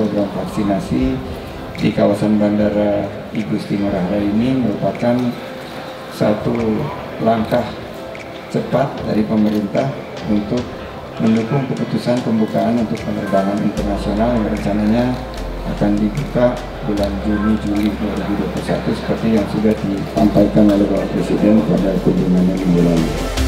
program vaksinasi di kawasan Bandara Igusti Ngurah Rai ini merupakan satu langkah cepat dari pemerintah untuk mendukung keputusan pembukaan untuk penerbangan internasional yang rencananya akan dibuka bulan Juni Juli 2021 seperti yang sudah disampaikan oleh Bapak Presiden pada kunjungannya minggu lalu.